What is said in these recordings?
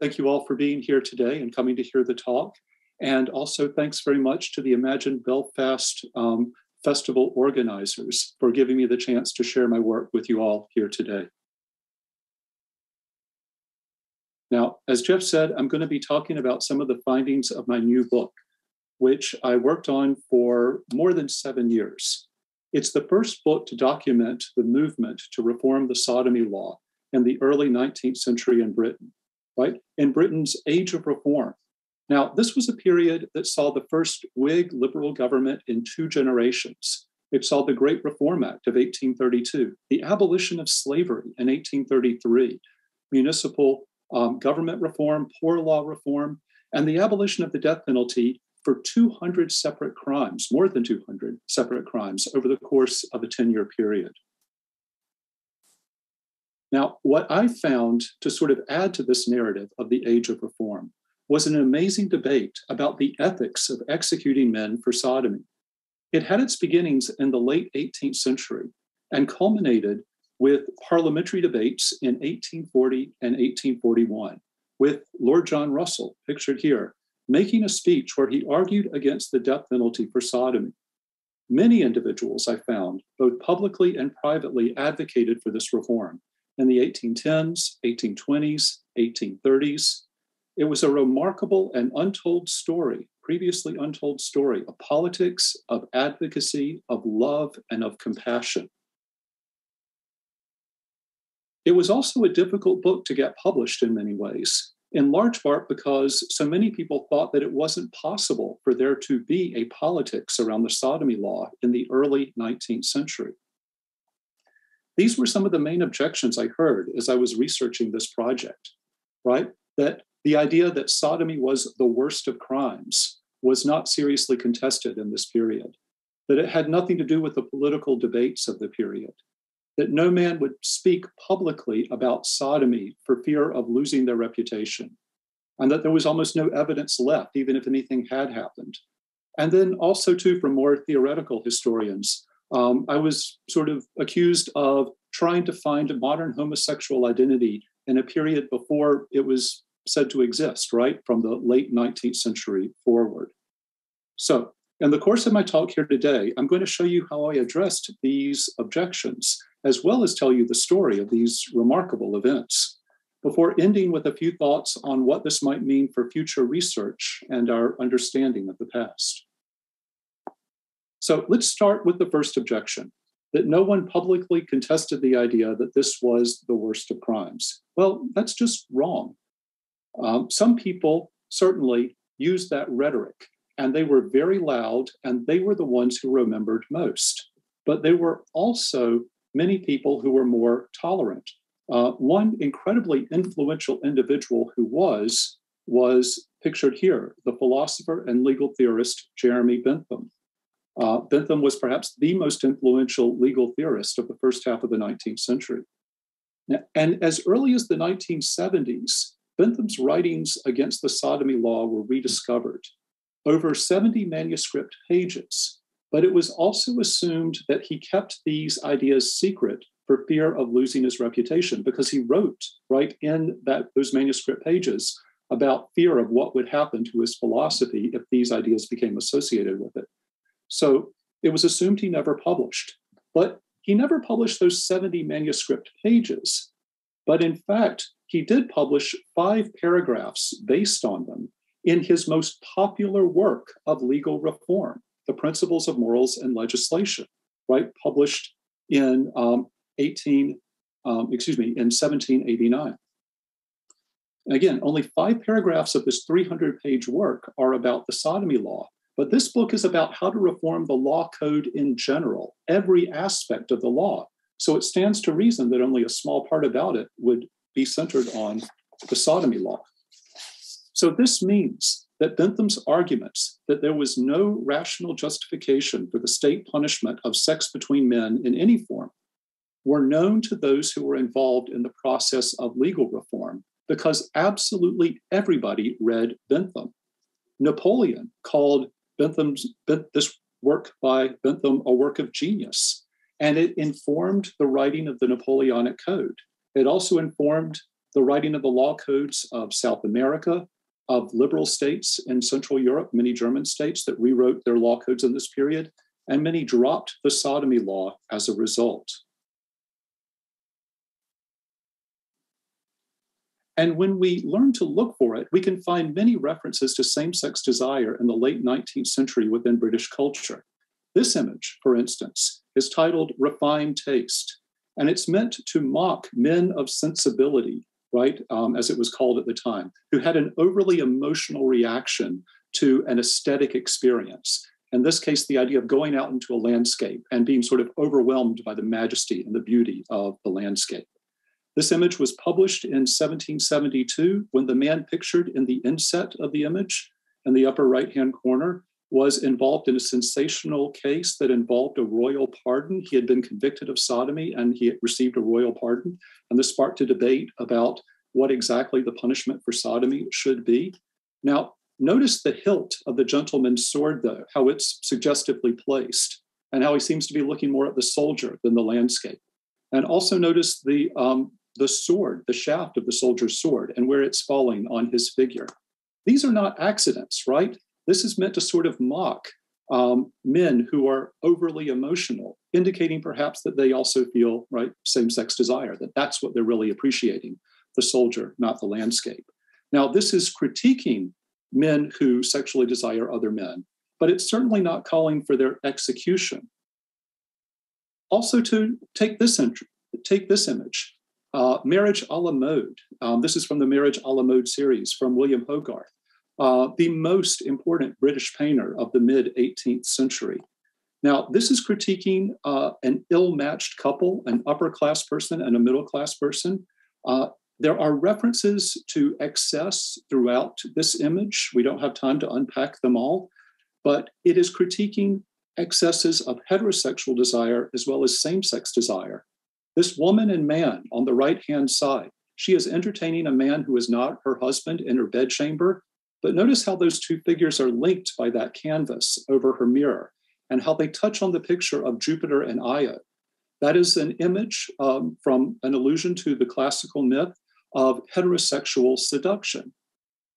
thank you all for being here today and coming to hear the talk. And also, thanks very much to the Imagine Belfast um, Festival organizers for giving me the chance to share my work with you all here today. Now, as Jeff said, I'm going to be talking about some of the findings of my new book, which I worked on for more than seven years. It's the first book to document the movement to reform the sodomy law in the early 19th century in Britain, right? In Britain's age of reform. Now, this was a period that saw the first Whig liberal government in two generations. It saw the Great Reform Act of 1832, the abolition of slavery in 1833, municipal um, government reform, poor law reform, and the abolition of the death penalty for 200 separate crimes, more than 200 separate crimes over the course of a 10 year period. Now, what I found to sort of add to this narrative of the age of reform was an amazing debate about the ethics of executing men for sodomy. It had its beginnings in the late 18th century and culminated with parliamentary debates in 1840 and 1841, with Lord John Russell, pictured here, making a speech where he argued against the death penalty for sodomy. Many individuals I found, both publicly and privately, advocated for this reform in the 1810s, 1820s, 1830s. It was a remarkable and untold story, previously untold story of politics, of advocacy, of love, and of compassion. It was also a difficult book to get published in many ways, in large part because so many people thought that it wasn't possible for there to be a politics around the sodomy law in the early 19th century. These were some of the main objections I heard as I was researching this project, right? That the idea that sodomy was the worst of crimes was not seriously contested in this period, that it had nothing to do with the political debates of the period, that no man would speak publicly about sodomy for fear of losing their reputation, and that there was almost no evidence left, even if anything had happened. And then also, too, from more theoretical historians, um, I was sort of accused of trying to find a modern homosexual identity in a period before it was said to exist, right, from the late 19th century forward. So, in the course of my talk here today, I'm going to show you how I addressed these objections as well as tell you the story of these remarkable events, before ending with a few thoughts on what this might mean for future research and our understanding of the past. So let's start with the first objection that no one publicly contested the idea that this was the worst of crimes. Well, that's just wrong. Um, some people certainly used that rhetoric, and they were very loud, and they were the ones who remembered most. But there were also many people who were more tolerant. Uh, one incredibly influential individual who was was pictured here, the philosopher and legal theorist Jeremy Bentham. Uh, Bentham was perhaps the most influential legal theorist of the first half of the 19th century. And as early as the 1970s, Bentham's writings against the sodomy law were rediscovered. Over 70 manuscript pages but it was also assumed that he kept these ideas secret for fear of losing his reputation because he wrote right in that those manuscript pages about fear of what would happen to his philosophy if these ideas became associated with it. So it was assumed he never published. But he never published those 70 manuscript pages. But in fact, he did publish five paragraphs based on them in his most popular work of legal reform the Principles of Morals and Legislation, right? Published in um, 18, um, excuse me, in 1789. again, only five paragraphs of this 300 page work are about the sodomy law. But this book is about how to reform the law code in general, every aspect of the law. So it stands to reason that only a small part about it would be centered on the sodomy law. So this means that Bentham's arguments that there was no rational justification for the state punishment of sex between men in any form were known to those who were involved in the process of legal reform because absolutely everybody read Bentham. Napoleon called Bentham's this work by Bentham a work of genius, and it informed the writing of the Napoleonic Code. It also informed the writing of the law codes of South America, of liberal states in Central Europe, many German states that rewrote their law codes in this period, and many dropped the sodomy law as a result. And when we learn to look for it, we can find many references to same sex desire in the late 19th century within British culture. This image, for instance, is titled Refined Taste, and it's meant to mock men of sensibility, right, um, as it was called at the time, who had an overly emotional reaction to an aesthetic experience. In this case, the idea of going out into a landscape and being sort of overwhelmed by the majesty and the beauty of the landscape. This image was published in 1772 when the man pictured in the inset of the image in the upper right hand corner was involved in a sensational case that involved a royal pardon. He had been convicted of sodomy and he received a royal pardon. And this sparked a debate about what exactly the punishment for sodomy should be. Now, notice the hilt of the gentleman's sword, though, how it's suggestively placed, and how he seems to be looking more at the soldier than the landscape. And also notice the, um, the sword, the shaft of the soldier's sword, and where it's falling on his figure. These are not accidents, right? This is meant to sort of mock um, men who are overly emotional, indicating perhaps that they also feel right same-sex desire. That that's what they're really appreciating: the soldier, not the landscape. Now, this is critiquing men who sexually desire other men, but it's certainly not calling for their execution. Also, to take this entry, take this image, uh, Marriage a la Mode. Um, this is from the Marriage a la Mode series from William Hogarth uh, the most important British painter of the mid 18th century. Now, this is critiquing uh, an ill matched couple, an upper class person and a middle class person. Uh, there are references to excess throughout this image. We don't have time to unpack them all, but it is critiquing excesses of heterosexual desire as well as same sex desire. This woman and man on the right hand side, she is entertaining a man who is not her husband in her bedchamber but notice how those two figures are linked by that canvas over her mirror and how they touch on the picture of Jupiter and Io. That is an image um, from an allusion to the classical myth of heterosexual seduction.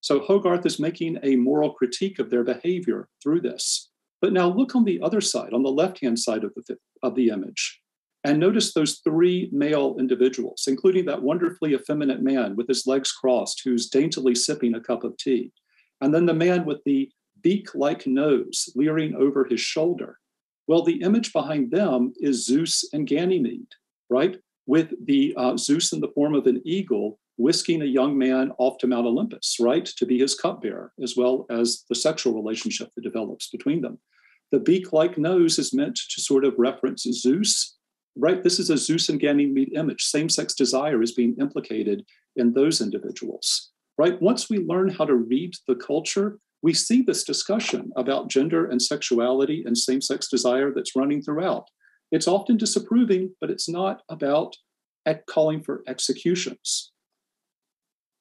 So Hogarth is making a moral critique of their behavior through this. But now look on the other side, on the left hand side of the, of the image, and notice those three male individuals, including that wonderfully effeminate man with his legs crossed who's daintily sipping a cup of tea. And then the man with the beak like nose leering over his shoulder. Well, the image behind them is Zeus and Ganymede, right? With the uh, Zeus in the form of an eagle whisking a young man off to Mount Olympus, right? To be his cupbearer, as well as the sexual relationship that develops between them. The beak like nose is meant to sort of reference Zeus, right? This is a Zeus and Ganymede image. Same sex desire is being implicated in those individuals right? Once we learn how to read the culture, we see this discussion about gender and sexuality and same sex desire that's running throughout. It's often disapproving, but it's not about calling for executions.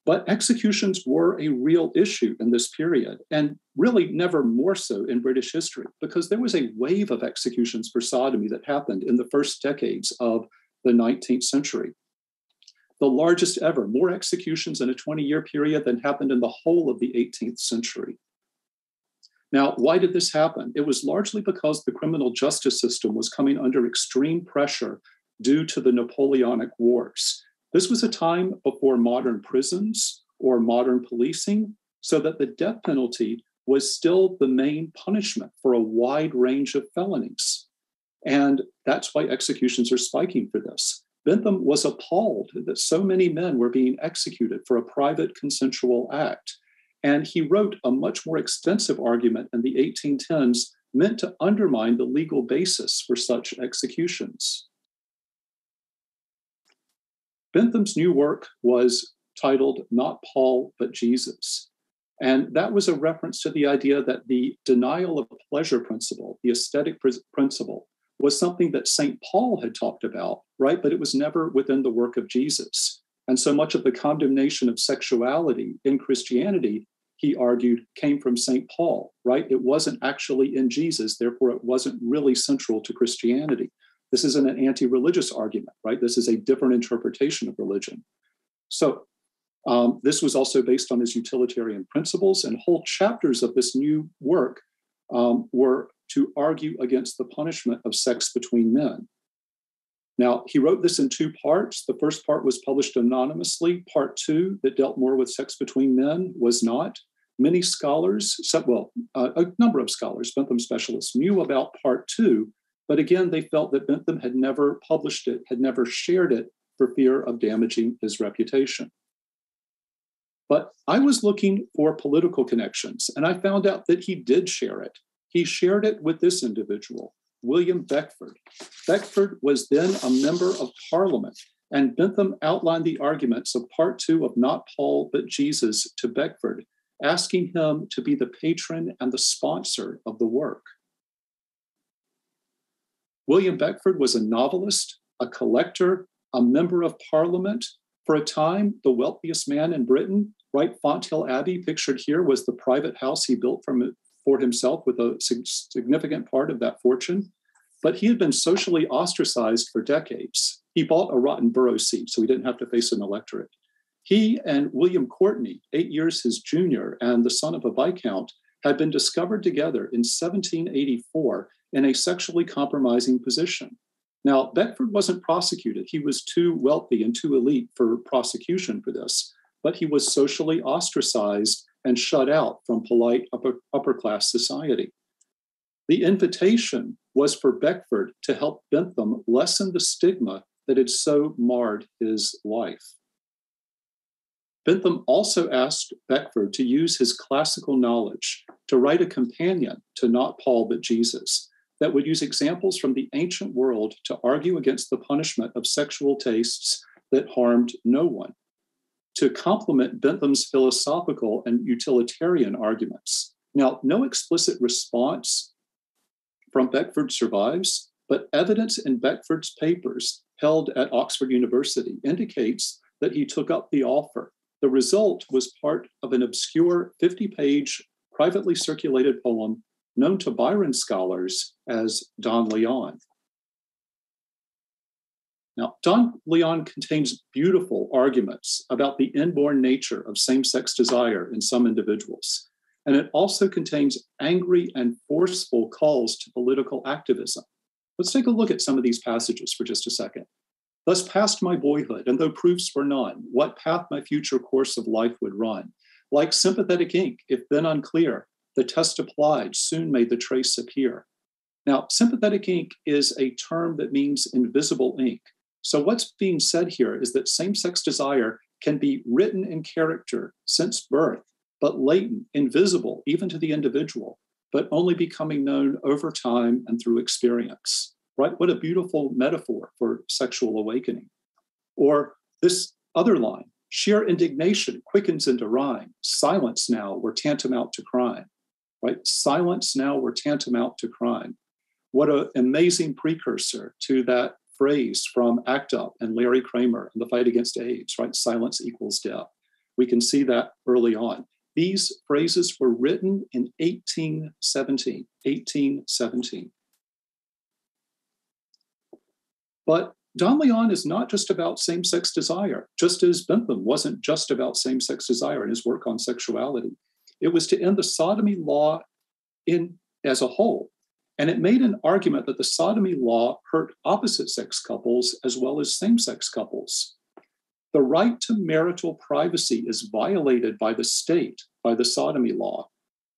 But executions were a real issue in this period, and really never more so in British history, because there was a wave of executions for sodomy that happened in the first decades of the 19th century the largest ever, more executions in a 20 year period than happened in the whole of the 18th century. Now, why did this happen? It was largely because the criminal justice system was coming under extreme pressure due to the Napoleonic Wars. This was a time before modern prisons or modern policing, so that the death penalty was still the main punishment for a wide range of felonies. And that's why executions are spiking for this. Bentham was appalled that so many men were being executed for a private consensual act. And he wrote a much more extensive argument in the 1810s meant to undermine the legal basis for such executions. Bentham's new work was titled Not Paul, but Jesus. And that was a reference to the idea that the denial of pleasure principle, the ascetic principle, was something that St. Paul had talked about, right? But it was never within the work of Jesus. And so much of the condemnation of sexuality in Christianity, he argued, came from St. Paul, right? It wasn't actually in Jesus, therefore, it wasn't really central to Christianity. This isn't an anti religious argument, right? This is a different interpretation of religion. So Um, this was also based on his utilitarian principles, and whole chapters of this new work um, were to argue against the punishment of sex between men. Now, he wrote this in two parts. The first part was published anonymously. Part two, that dealt more with sex between men, was not. Many scholars, well, uh, a number of scholars, Bentham specialists, knew about part two, but again, they felt that Bentham had never published it, had never shared it for fear of damaging his reputation. But I was looking for political connections, and I found out that he did share it. He shared it with this individual, William Beckford. Beckford was then a member of parliament, and Bentham outlined the arguments of part two of Not Paul, but Jesus to Beckford, asking him to be the patron and the sponsor of the work. William Beckford was a novelist, a collector, a member of parliament, for a time the wealthiest man in Britain. Right, Fonthill Abbey, pictured here, was the private house he built from, for himself with a significant part of that fortune. But he had been socially ostracized for decades. He bought a rotten borough seat, so he didn't have to face an electorate. He and William Courtenay, eight years his junior and the son of a Viscount, had been discovered together in 1784 in a sexually compromising position. Now, Beckford wasn't prosecuted. He was too wealthy and too elite for prosecution for this, but he was socially ostracized and shut out from polite upper, upper class society. The invitation was for Beckford to help Bentham lessen the stigma that had so marred his life. Bentham also asked Beckford to use his classical knowledge to write a companion to Not Paul but Jesus that would use examples from the ancient world to argue against the punishment of sexual tastes that harmed no one, to complement Bentham's philosophical and utilitarian arguments. Now, no explicit response from Beckford survives, but evidence in Beckford's papers held at Oxford University indicates that he took up the offer. The result was part of an obscure 50 page privately circulated poem known to Byron scholars as Don Leon. Now, Don Leon contains beautiful arguments about the inborn nature of same sex desire in some individuals. And it also contains angry and forceful calls to political activism. Let's take a look at some of these passages for just a second. Thus passed my boyhood, and though proofs were none, what path my future course of life would run. Like sympathetic ink, if then unclear, the test applied soon made the trace appear. Now, sympathetic ink is a term that means invisible ink. So, what's being said here is that same sex desire can be written in character since birth, but latent, invisible, even to the individual, but only becoming known over time and through experience. Right? What a beautiful metaphor for sexual awakening. Or this other line sheer indignation quickens into rhyme. Silence now were tantamount to crime right? Silence now were tantamount to crime. What an amazing precursor to that phrase from ACT UP and Larry Kramer and the fight against AIDS, right? Silence equals death. We can see that early on. These phrases were written in 1817. 1817. But Don Leon is not just about same sex desire, just as Bentham wasn't just about same sex desire in his work on sexuality. It was to end the sodomy law in as a whole. And it made an argument that the sodomy law hurt opposite sex couples as well as same sex couples. The right to marital privacy is violated by the state, by the sodomy law.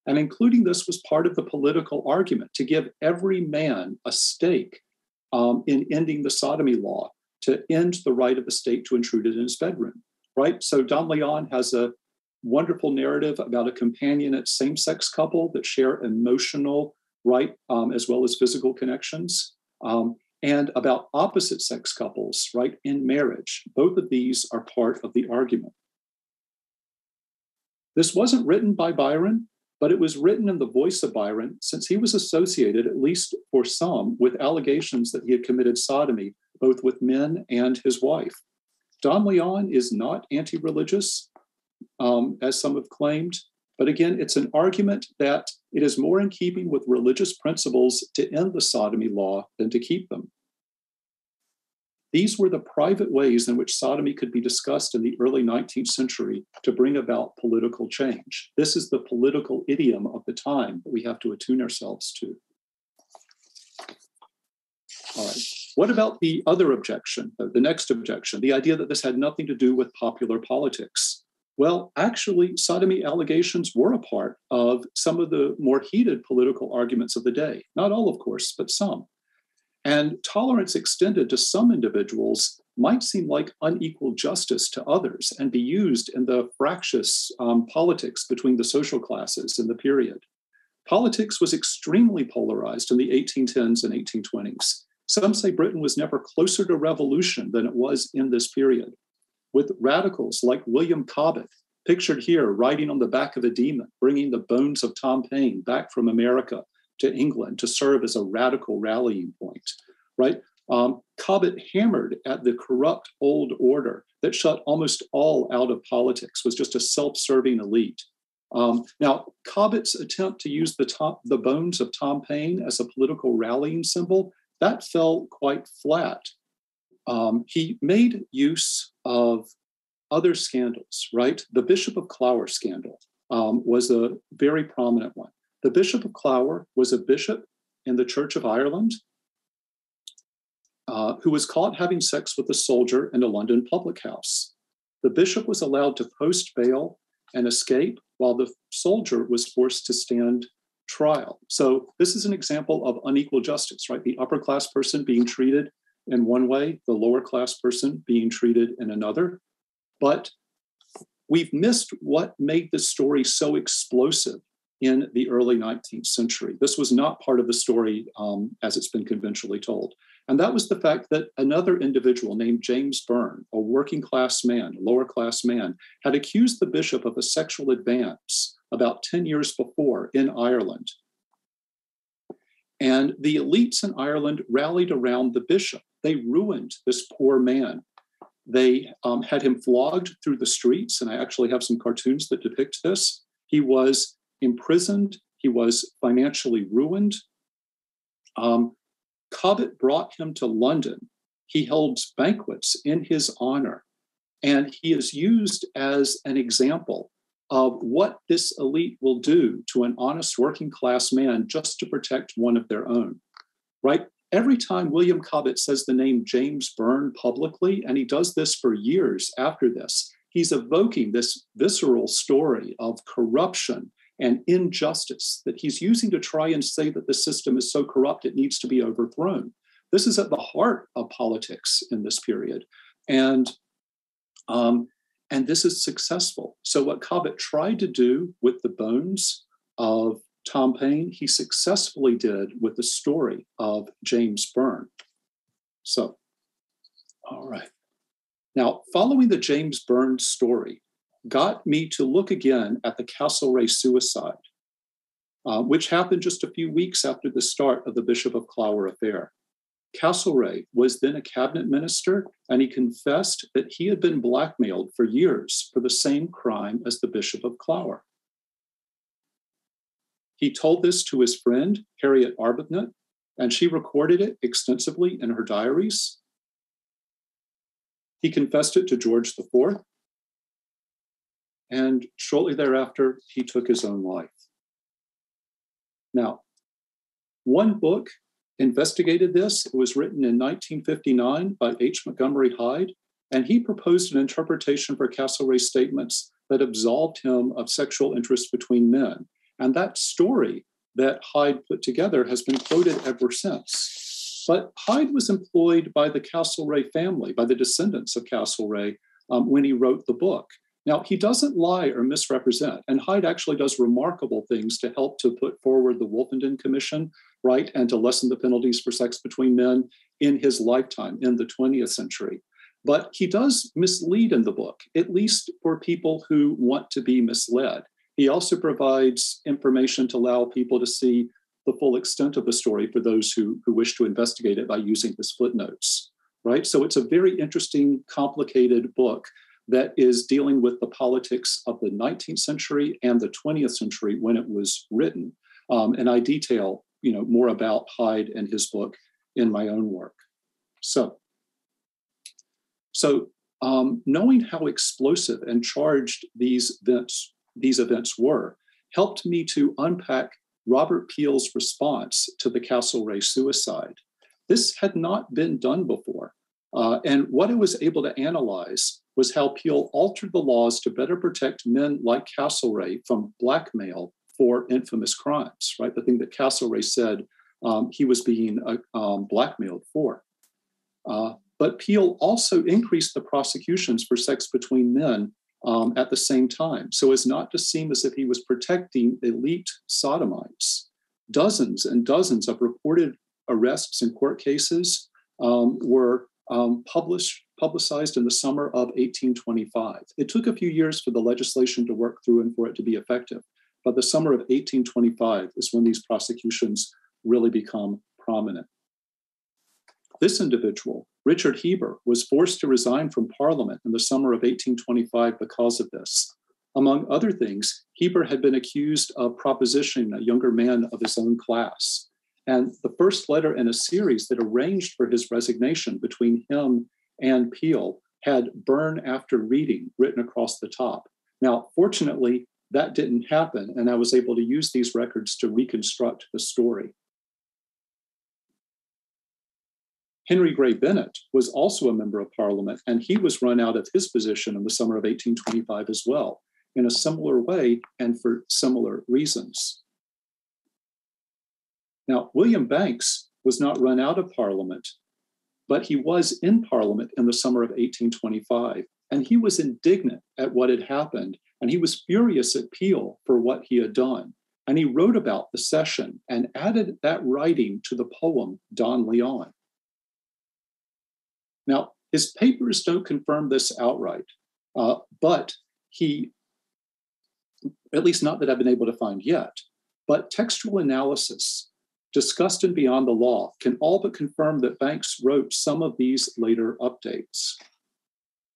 And including this was part of the political argument to give every man a stake um, in ending the sodomy law, to end the right of the state to intrude in his bedroom, right? So Don Leon has a wonderful narrative about a companionate same sex couple that share emotional, right, um, as well as physical connections, um, and about opposite sex couples, right, in marriage. Both of these are part of the argument. This wasn't written by Byron, but it was written in the voice of Byron since he was associated, at least for some, with allegations that he had committed sodomy, both with men and his wife. Don Leon is not anti religious um, as some have claimed. But again, it's an argument that it is more in keeping with religious principles to end the sodomy law than to keep them. These were the private ways in which sodomy could be discussed in the early 19th century to bring about political change. This is the political idiom of the time that we have to attune ourselves to. All right. What about the other objection, the next objection, the idea that this had nothing to do with popular politics? Well, actually, sodomy allegations were a part of some of the more heated political arguments of the day. Not all, of course, but some. And tolerance extended to some individuals might seem like unequal justice to others and be used in the fractious um, politics between the social classes in the period. Politics was extremely polarized in the 1810s and 1820s. Some say Britain was never closer to revolution than it was in this period, with radicals like William Cobbett, pictured here riding on the back of a demon, bringing the bones of Tom Paine back from America to England to serve as a radical rallying point, right? Um, Cobbett hammered at the corrupt old order that shut almost all out of politics, was just a self serving elite. Um, now, Cobbett's attempt to use the, top, the bones of Tom Paine as a political rallying symbol, that fell quite flat. Um, he made use of other scandals, right? The Bishop of Clogher scandal um, was a very prominent one. The Bishop of Clogher was a bishop in the Church of Ireland uh, who was caught having sex with a soldier in a London public house. The bishop was allowed to post bail and escape while the soldier was forced to stand trial. So, this is an example of unequal justice, right? The upper class person being treated in one way, the lower class person being treated in another. But we've missed what made the story so explosive in the early 19th century. This was not part of the story um, as it's been conventionally told. And that was the fact that another individual named James Byrne, a working class man, a lower class man, had accused the bishop of a sexual advance about 10 years before in Ireland. And the elites in Ireland rallied around the bishop. They ruined this poor man. They um, had him flogged through the streets, and I actually have some cartoons that depict this. He was imprisoned, he was financially ruined. Um, Cobbett brought him to London. He held banquets in his honor, and he is used as an example of what this elite will do to an honest working class man just to protect one of their own. Right? Every time William Cobbett says the name James Byrne publicly, and he does this for years after this, he's evoking this visceral story of corruption and injustice that he's using to try and say that the system is so corrupt it needs to be overthrown. This is at the heart of politics in this period. And, um, and this is successful. So, what Cobbett tried to do with the bones of Tom Paine, he successfully did with the story of James Byrne. So, all right. Now, following the James Byrne story, got me to look again at the Castlereagh suicide, uh, which happened just a few weeks after the start of the Bishop of Clogher affair. Castlereagh was then a cabinet minister, and he confessed that he had been blackmailed for years for the same crime as the Bishop of Clogher. He told this to his friend, Harriet Arbuthnot, and she recorded it extensively in her diaries. He confessed it to George IV, and shortly thereafter, he took his own life. Now, one book investigated this. It was written in 1959 by H. Montgomery Hyde, and he proposed an interpretation for Castlereagh's statements that absolved him of sexual interest between men. And that story that Hyde put together has been quoted ever since. But Hyde was employed by the Castlereagh family, by the descendants of Castlereagh, um, when he wrote the book. Now, he doesn't lie or misrepresent, and Hyde actually does remarkable things to help to put forward the Wolfenden Commission, right, and to lessen the penalties for sex between men in his lifetime in the 20th century. But he does mislead in the book, at least for people who want to be misled. He also provides information to allow people to see the full extent of the story for those who, who wish to investigate it by using his footnotes, right? So it's a very interesting, complicated book that is dealing with the politics of the 19th century and the 20th century when it was written. Um, and I detail, you know, more about Hyde and his book in my own work. So, So, um, knowing how explosive and charged these events, these events were helped me to unpack Robert Peel's response to the Castlereagh suicide. This had not been done before. Uh, and what I was able to analyze was how Peel altered the laws to better protect men like Castlereagh from blackmail for infamous crimes, right? The thing that Castlereagh said um, he was being uh, um, blackmailed for. Uh, but Peel also increased the prosecutions for sex between men um, at the same time, so as not to seem as if he was protecting elite sodomites. Dozens and dozens of reported arrests and court cases um, were um, published, publicized in the summer of 1825. It took a few years for the legislation to work through and for it to be effective. But the summer of 1825 is when these prosecutions really become prominent. This individual, Richard Heber, was forced to resign from Parliament in the summer of 1825 because of this. Among other things, Heber had been accused of propositioning a younger man of his own class. And the first letter in a series that arranged for his resignation between him and Peel had burn after reading written across the top. Now, fortunately, that didn't happen, and I was able to use these records to reconstruct the story. Henry Grey Bennet was also a member of Parliament, and he was run out of his position in the summer of 1825 as well, in a similar way and for similar reasons. Now, William Bankes was not run out of Parliament, but he was in Parliament in the summer of 1825, and he was indignant at what had happened, and he was furious at Peel for what he had done. And he wrote about the session and added that writing to the poem Don Leon. Now, his papers don't confirm this outright, uh, but he, at least not that I've been able to find yet, but textual analysis discussed in Beyond the Law can all but confirm that Bankes wrote some of these later updates.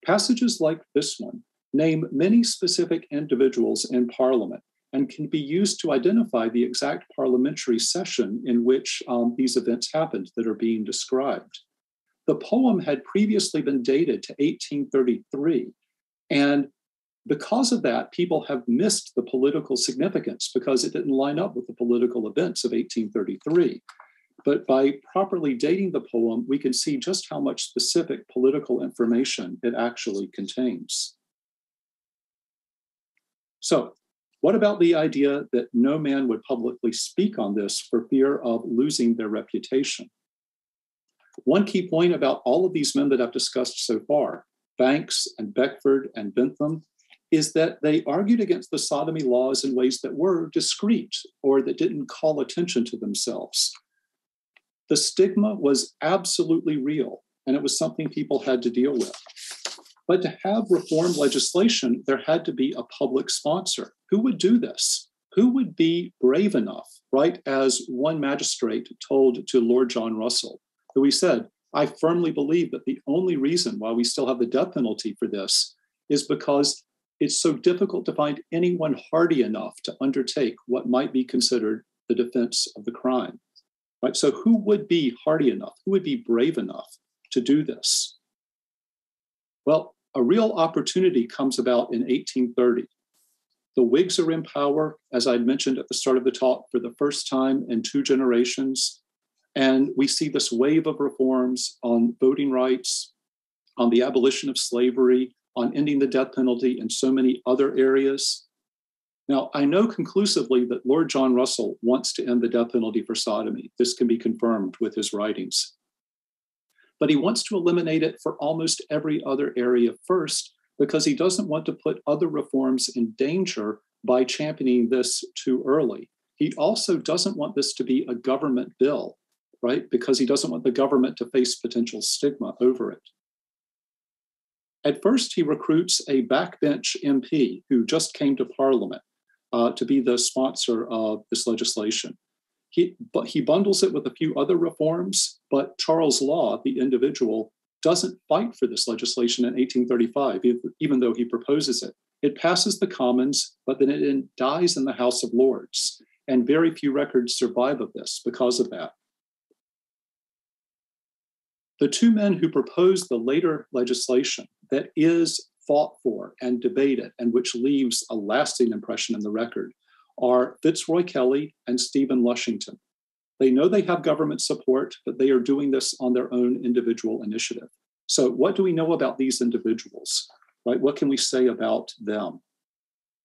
Passages like this one name many specific individuals in Parliament and can be used to identify the exact parliamentary session in which um, these events happened that are being described. The poem had previously been dated to 1833, and because of that, people have missed the political significance because it didn't line up with the political events of 1833. But by properly dating the poem, we can see just how much specific political information it actually contains. So, what about the idea that no man would publicly speak on this for fear of losing their reputation? One key point about all of these men that I've discussed so far Bankes and Beckford and Bentham is that they argued against the sodomy laws in ways that were discreet or that didn't call attention to themselves. The stigma was absolutely real, and it was something people had to deal with. But to have reform legislation, there had to be a public sponsor. Who would do this? Who would be brave enough, right? As one magistrate told to Lord John Russell, who he said, I firmly believe that the only reason why we still have the death penalty for this is because it's so difficult to find anyone hardy enough to undertake what might be considered the defense of the crime. Right? So, who would be hardy enough? Who would be brave enough to do this? Well, a real opportunity comes about in 1830. The Whigs are in power, as I mentioned at the start of the talk, for the first time in two generations. And we see this wave of reforms on voting rights, on the abolition of slavery, on ending the death penalty and so many other areas. Now, I know conclusively that Lord John Russell wants to end the death penalty for sodomy. This can be confirmed with his writings. But he wants to eliminate it for almost every other area first because he doesn't want to put other reforms in danger by championing this too early. He also doesn't want this to be a government bill, right? Because he doesn't want the government to face potential stigma over it. At first, he recruits a backbench MP who just came to Parliament uh, to be the sponsor of this legislation. He, but he bundles it with a few other reforms, but Charles Law, the individual, doesn't fight for this legislation in 1835, even though he proposes it. It passes the Commons, but then it dies in the House of Lords. And very few records survive of this because of that. The two men who proposed the later legislation that is fought for and debated and which leaves a lasting impression in the record are Fitzroy Kelly and Stephen Lushington. They know they have government support, but they are doing this on their own individual initiative. So, what do we know about these individuals? Right? What can we say about them?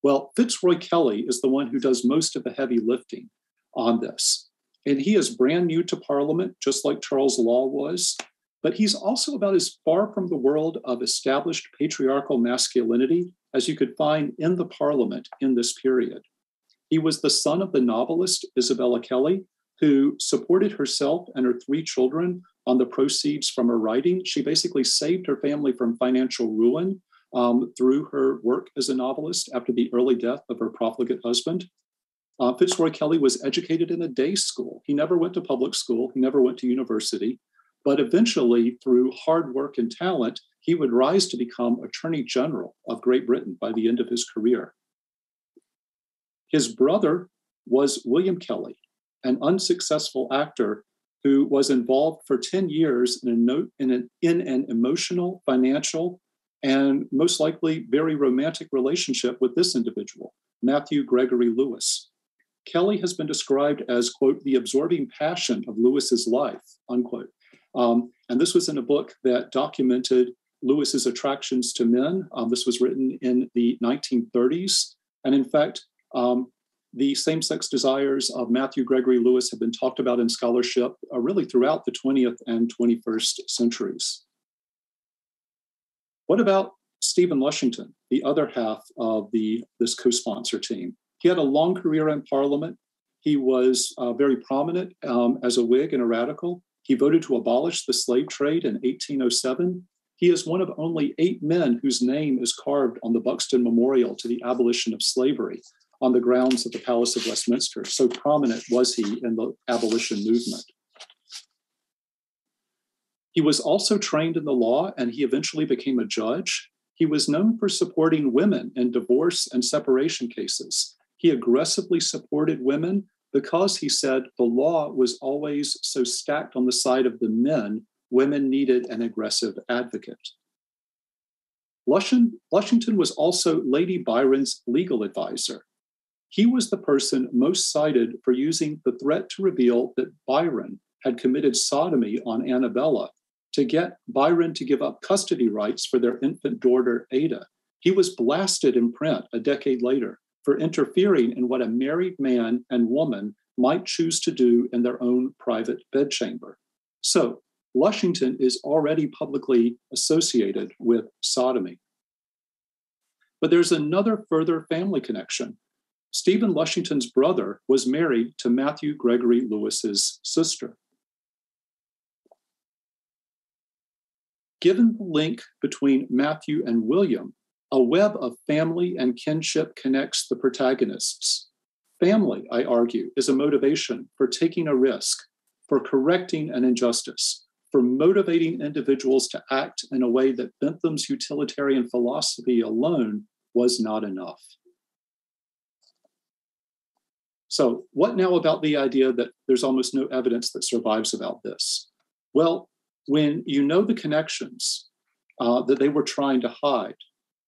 Well, Fitzroy Kelly is the one who does most of the heavy lifting on this. And he is brand new to Parliament, just like Charles Law was. But he's also about as far from the world of established patriarchal masculinity as you could find in the Parliament in this period. He was the son of the novelist Isabella Kelly, who supported herself and her three children on the proceeds from her writing. She basically saved her family from financial ruin um, through her work as a novelist after the early death of her profligate husband. Uh, Fitzroy Kelly was educated in a day school. He never went to public school, he never went to university, but eventually, through hard work and talent, he would rise to become Attorney General of Great Britain by the end of his career. His brother was William Kelly, an unsuccessful actor who was involved for 10 years in, a in, an, in an emotional, financial, and most likely very romantic relationship with this individual, Matthew Gregory Lewis. Kelly has been described as, quote, the absorbing passion of Lewis's life, unquote. Um, and this was in a book that documented Lewis's attractions to men. Um, this was written in the 1930s. And in fact, um, the same sex desires of Matthew Gregory Lewis have been talked about in scholarship uh, really throughout the 20th and 21st centuries. What about Stephen Lushington, the other half of the, this co sponsor team? He had a long career in Parliament. He was uh, very prominent um, as a Whig and a radical. He voted to abolish the slave trade in 1807. He is one of only eight men whose name is carved on the Buxton Memorial to the abolition of slavery on the grounds of the Palace of Westminster. So prominent was he in the abolition movement. He was also trained in the law and he eventually became a judge. He was known for supporting women in divorce and separation cases. He aggressively supported women because he said the law was always so stacked on the side of the men, women needed an aggressive advocate. Lushington was also Lady Byron's legal advisor. He was the person most cited for using the threat to reveal that Byron had committed sodomy on Annabella to get Byron to give up custody rights for their infant daughter, Ada. He was blasted in print a decade later for interfering in what a married man and woman might choose to do in their own private bedchamber. So, Lushington is already publicly associated with sodomy. But there's another further family connection. Stephen Lushington's brother was married to Matthew Gregory Lewis's sister. Given the link between Matthew and William, a web of family and kinship connects the protagonists. Family, I argue, is a motivation for taking a risk, for correcting an injustice, for motivating individuals to act in a way that Bentham's utilitarian philosophy alone was not enough. So, what now about the idea that there's almost no evidence that survives about this? Well, when you know the connections uh, that they were trying to hide,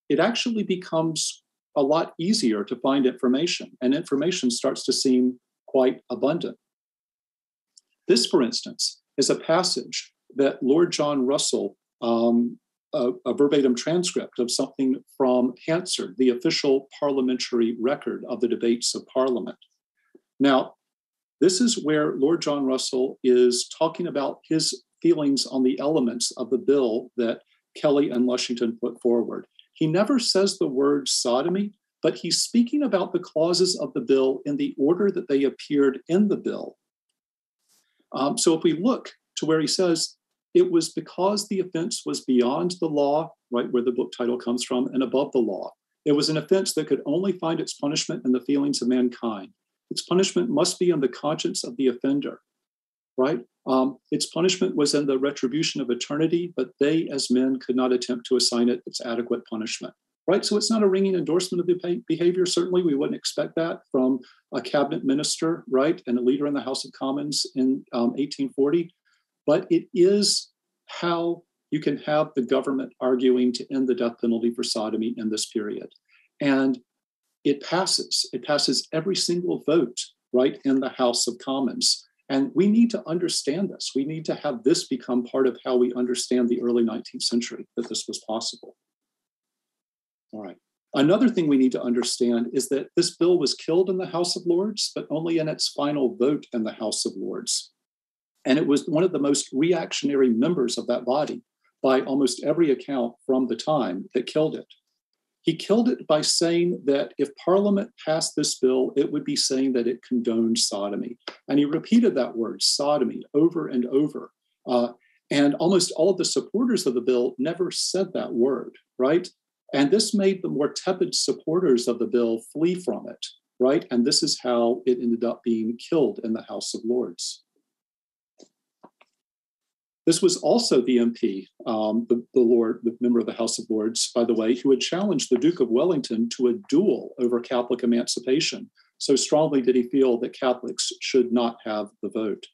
it actually becomes a lot easier to find information, and information starts to seem quite abundant. This, for instance, is a passage that Lord John Russell, um, a, a, verbatim transcript of something from Hansard, the official parliamentary record of the debates of Parliament. Now, this is where Lord John Russell is talking about his feelings on the elements of the bill that Kelly and Lushington put forward. He never says the word sodomy, but he's speaking about the clauses of the bill in the order that they appeared in the bill. Um, so if we look to where he says, it was because the offense was beyond the law, right where the book title comes from, and above the law. It was an offense that could only find its punishment in the feelings of mankind. Its punishment must be on the conscience of the offender, right? Um, its punishment was in the retribution of eternity, but they, as men, could not attempt to assign it its adequate punishment, right? So it's not a ringing endorsement of the behavior. Certainly, we wouldn't expect that from a cabinet minister, right, and a leader in the House of Commons in um, 1840. But it is how you can have the government arguing to end the death penalty for sodomy in this period. And it passes. It passes every single vote right in the House of Commons. And we need to understand this. We need to have this become part of how we understand the early 19th century, that this was possible. All right. Another thing we need to understand is that this bill was killed in the House of Lords, but only in its final vote in the House of Lords. And it was one of the most reactionary members of that body by almost every account from the time that killed it. He killed it by saying that if Parliament passed this bill, it would be saying that it condoned sodomy. And he repeated that word, sodomy, over and over. Uh, and almost all of the supporters of the bill never said that word, right? And this made the more tepid supporters of the bill flee from it, right? And this is how it ended up being killed in the House of Lords. This was also the MP, um, the, the Lord, the member of the House of Lords, by the way, who had challenged the Duke of Wellington to a duel over Catholic emancipation. So strongly did he feel that Catholics should not have the vote.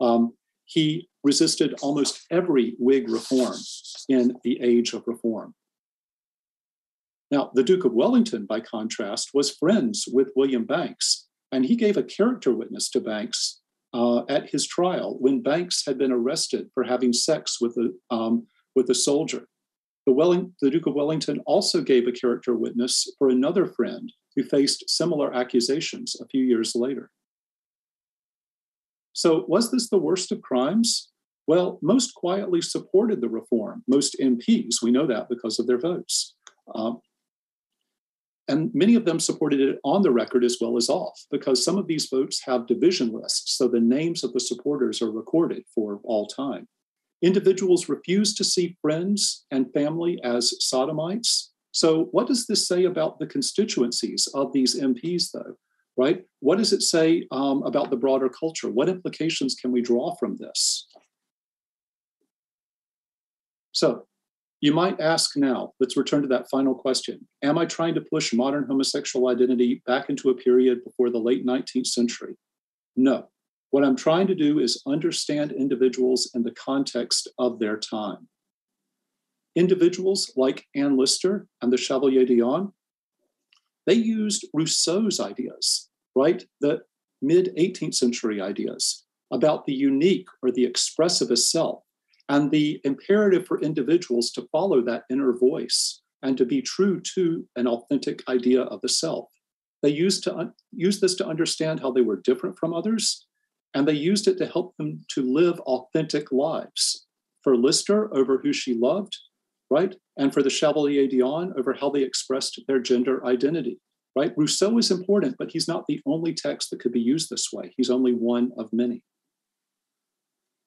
Um, he resisted almost every Whig reform in the age of reform. Now, the Duke of Wellington, by contrast, was friends with William Bankes, and he gave a character witness to Bankes uh, at his trial when Bankes had been arrested for having sex with a, um, with a soldier. The, Welling, the Duke of Wellington also gave a character witness for another friend who faced similar accusations a few years later. So, was this the worst of crimes? Well, most quietly supported the reform. Most MPs, we know that because of their votes. Um, and many of them supported it on the record as well as off, because some of these votes have division lists, so the names of the supporters are recorded for all time. Individuals refuse to see friends and family as sodomites. So, what does this say about the constituencies of these MPs, though? Right? What does it say um, about the broader culture? What implications can we draw from this? So, you might ask now, let's return to that final question. Am I trying to push modern homosexual identity back into a period before the late 19th century? No. What I'm trying to do is understand individuals in the context of their time. Individuals like Anne Lister and the Chevalier d'Eon, they used Rousseau's ideas, right? The mid 18th century ideas about the unique or the expressivist self and the imperative for individuals to follow that inner voice and to be true to an authentic idea of the self. They used to un- use this to understand how they were different from others, and they used it to help them to live authentic lives. For Lister, over who she loved, right? And for the Chevalier d'Eon, over how they expressed their gender identity, right? Rousseau is important, but he's not the only text that could be used this way. He's only one of many.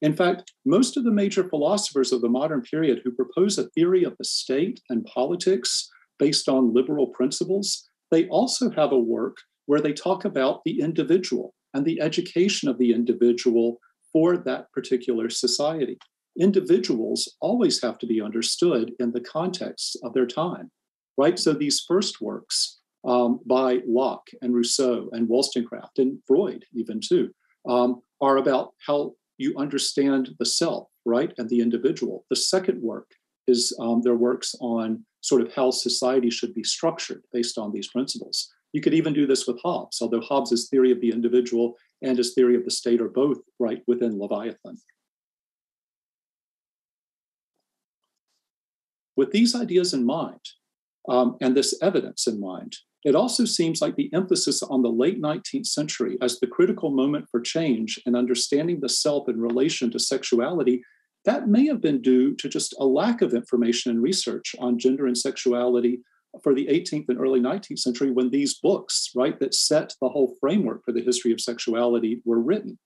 In fact, most of the major philosophers of the modern period who propose a theory of the state and politics based on liberal principles, they also have a work where they talk about the individual and the education of the individual for that particular society. Individuals always have to be understood in the context of their time, right? So these first works um, by Locke and Rousseau and Wollstonecraft and Freud, even too, um, are about how you understand the self, right, and the individual. The second work is um, their works on sort of how society should be structured based on these principles. You could even do this with Hobbes, although Hobbes's theory of the individual and his theory of the state are both right within Leviathan. With these ideas in mind, um, and this evidence in mind, it also seems like the emphasis on the late 19th century as the critical moment for change and understanding the self in relation to sexuality, that may have been due to just a lack of information and research on gender and sexuality for the 18th and early 19th century when these books, right, that set the whole framework for the history of sexuality were written.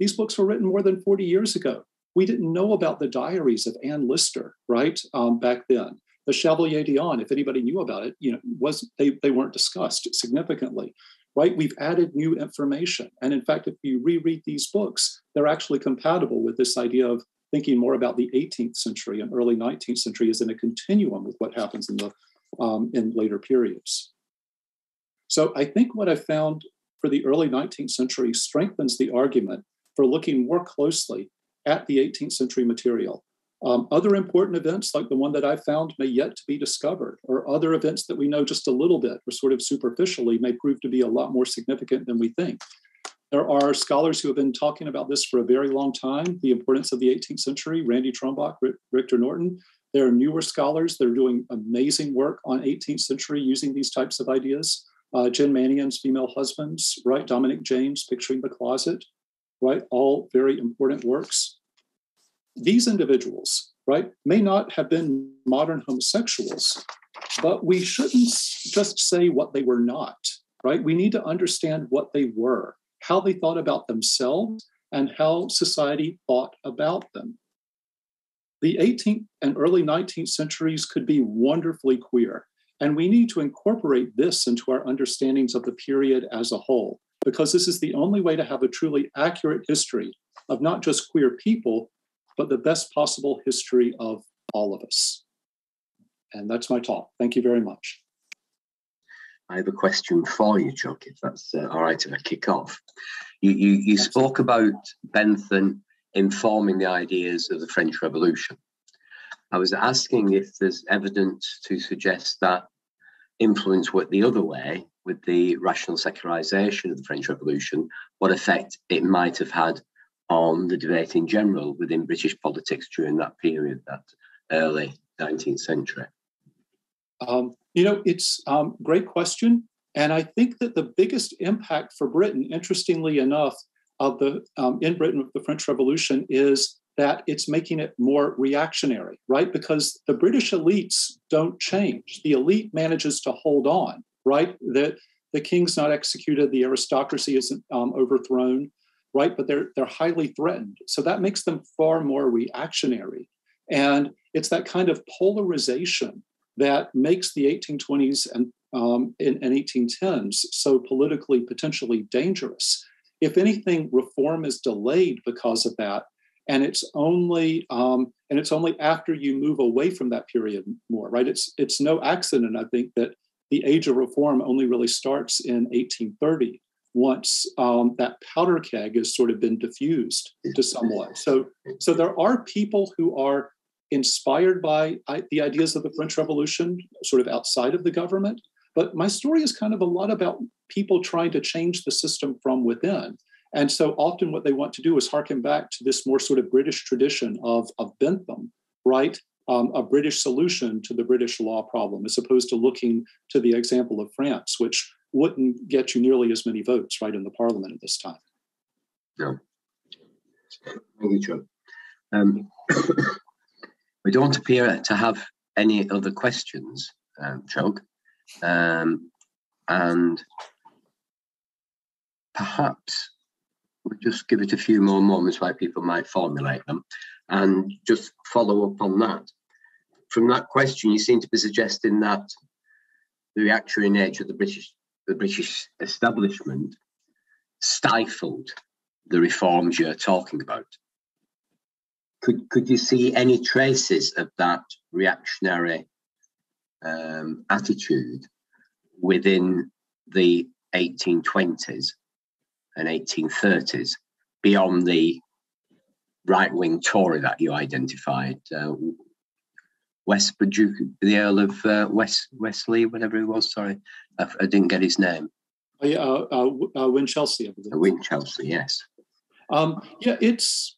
These books were written more than 40 years ago. We didn't know about the diaries of Anne Lister, right, um, back then the Chevalier d'Eon, if anybody knew about it, you know, was they, they weren't discussed significantly, right? We've added new information. And in fact, if you reread these books, they're actually compatible with this idea of thinking more about the 18th century and early 19th century as in a continuum with what happens in the um, in later periods. So I think what I found for the early 19th century strengthens the argument for looking more closely at the 18th century material Um, other important events, like the one that I found, may yet to be discovered, or other events that we know just a little bit or sort of superficially may prove to be a lot more significant than we think. There are scholars who have been talking about this for a very long time the importance of the 18th century, Randy Trumbach, Rictor Norton. There are newer scholars that are doing amazing work on 18th century using these types of ideas. Uh, Jen Manion's Female Husbands, right? Dominic Janes, Picturing the Closet, right? All very important works. These individuals, right, may not have been modern homosexuals, but we shouldn't just say what they were not, right? We need to understand what they were how they thought about themselves and how society thought about them. The 18th and early 19th centuries could be wonderfully queer, and we need to incorporate this into our understandings of the period as a whole, because this is the only way to have a truly accurate history of not just queer people, but the best possible history of all of us. And that's my talk. Thank you very much. I have a question for you, Chuck, if that's uh, all right if I kick off. You, you, you spoke about Bentham informing the ideas of the French Revolution. I was asking if there's evidence to suggest that influence went the other way with the rational secularization of the French Revolution, what effect it might have had on the debate in general within British politics during that period, that early 19th century. Um, you know, it's um, great question. And I think that the biggest impact for Britain, interestingly enough, of the um, in Britain with the French Revolution is that it's making it more reactionary, right? Because the British elites don't change. The elite manages to hold on, right? The, the king's not executed, the aristocracy isn't um, overthrown, right? But they're they're highly threatened. So that makes them far more reactionary. And it's that kind of polarization that makes the 1820s and, um, and, and 1810s so politically potentially dangerous. If anything, reform is delayed because of that, and it's only um, and it's only after you move away from that period more, right? It's it's no accident, I think, that the age of reform only really starts in 1830 once um, that powder keg has sort of been diffused to someone. So, so there are people who are inspired by the ideas of the French Revolution, sort of outside of the government. But my story is kind of a lot about people trying to change the system from within. And so often what they want to do is harken back to this more sort of British tradition of, of Bentham, right? Um, a British solution to the British law problem, as opposed to looking to the example of France, which wouldn't get you nearly as many votes, right, in the parliament at this time. No. Thank you, Joe. Um, We don't appear to have any other questions, um. Um, and perhaps we'll just give it a few more moments while people might formulate them and just follow up on that. From that question, you seem to be suggesting that the reactionary nature of the British the British establishment stifled the reforms you're talking about could could you see any traces of that reactionary um, attitude within the 1820s and 1830s beyond the right wing Tory that you identified? Uh, West, Duke, the Earl of uh, West Wesley, whatever he was. Sorry, I, I didn't get his name. Oh, yeah, uh, uh, uh Winchilsea. Winchilsea, yes. Um, yeah, it's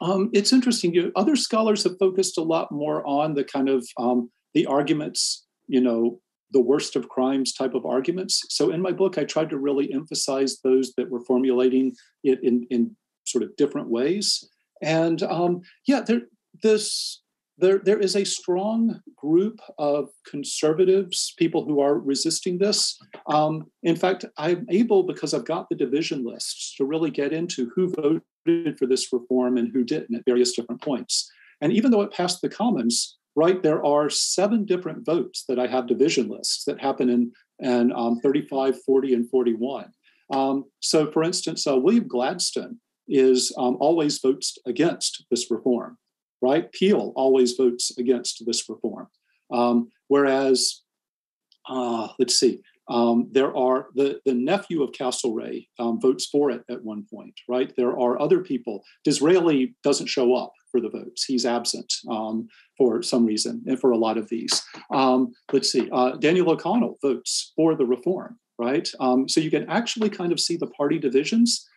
um, it's interesting. You know, other scholars have focused a lot more on the kind of um, the arguments, you know, the worst of crimes type of arguments. So in my book, I tried to really emphasize those that were formulating it in, in sort of different ways. And um, yeah, there, this there, there is a strong group of conservatives, people who are resisting this. Um, in fact, I'm able, because I've got the division lists, to really get into who voted for this reform and who didn't at various different points. And even though it passed the Commons, right, there are seven different votes that I have division lists that happen in, in um, 35, 40, and 41. Um, so, for instance, uh, William Gladstone is um, always votes against this reform right? Peel always votes against this reform. Um, whereas, uh, let's see, um, there are the, the nephew of Castlereagh um, votes for it at one point, right? There are other people. Disraeli doesn't show up for the votes. He's absent um, for some reason and for a lot of these. Um, let's see, uh, Daniel O'Connell votes for the reform, right? Um, so you can actually kind of see the party divisions.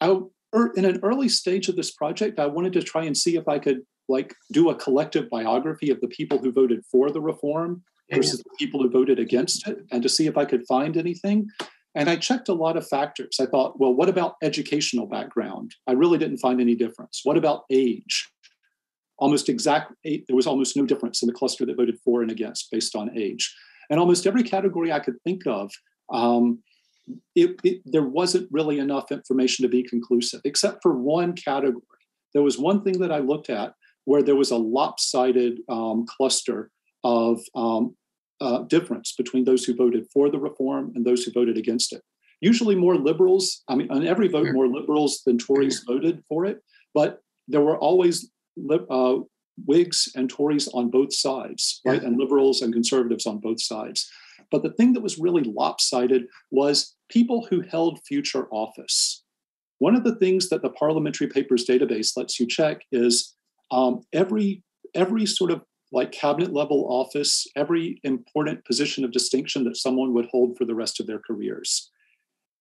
Out er, in an early stage of this project, I wanted to try and see if I could like do a collective biography of the people who voted for the reform versus the people who voted against it, and to see if I could find anything. And I checked a lot of factors. I thought, well, what about educational background? I really didn't find any difference. What about age? Almost exact, there was almost no difference in the cluster that voted for and against based on age. And almost every category I could think of, um, it, it, there wasn't really enough information to be conclusive, except for one category. There was one thing that I looked at where there was a lopsided um, cluster of um, uh, difference between those who voted for the reform and those who voted against it. Usually more liberals, I mean, on every vote, more liberals than Tories voted for it, but there were always uh, Whigs and Tories on both sides, right? And liberals and conservatives on both sides. But the thing that was really lopsided was people who held future office. One of the things that the parliamentary papers database lets you check is um, every every sort of like cabinet level office, every important position of distinction that someone would hold for the rest of their careers.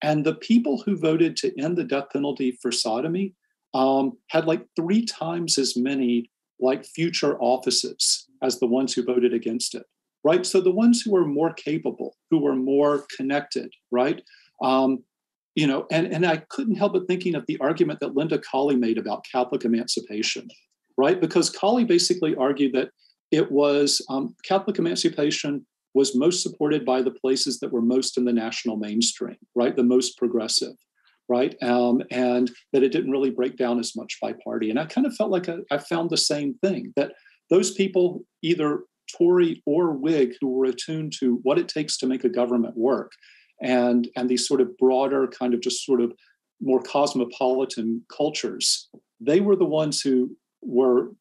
And the people who voted to end the death penalty for sodomy um, had like three times as many like future offices as the ones who voted against it, right? So the ones who were more capable, who were more connected, right? Um, you know, and, and I couldn't help but thinking of the argument that Linda Colley made about Catholic emancipation, right? Because Colley basically argued that it was um, Catholic emancipation was most supported by the places that were most in the national mainstream, right? The most progressive, right? Um, and that it didn't really break down as much by party. And I kind of felt like I found the same thing that those people, either Tory or Whig, who were attuned to what it takes to make a government work, and and these sort of broader kind of just sort of more cosmopolitan cultures, they were the ones who were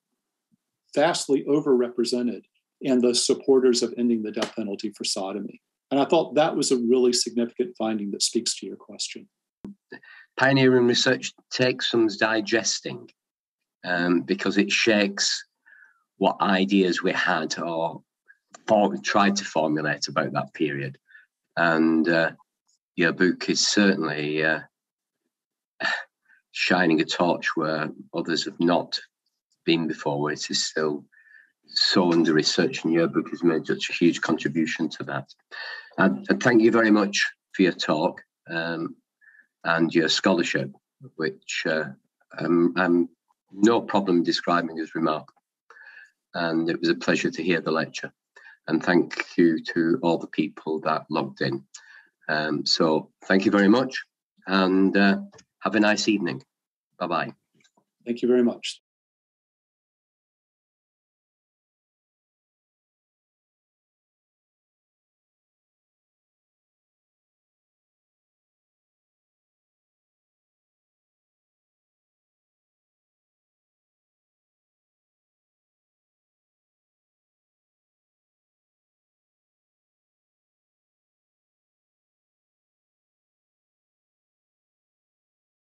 vastly overrepresented in the supporters of ending the death penalty for sodomy. And I thought that was a really significant finding that speaks to your question. Pioneering research takes some digesting um, because it shakes what ideas we had or for, tried to formulate about that period. And uh, your book is certainly uh, shining a torch where others have not been before, where it is still so under research, and your book has made such a huge contribution to that. And, and thank you very much for your talk um, and your scholarship, which uh, um, I'm no problem describing as remarkable. And it was a pleasure to hear the lecture. And thank you to all the people that logged in. Um, so thank you very much and uh, have a nice evening. Bye bye. Thank you very much.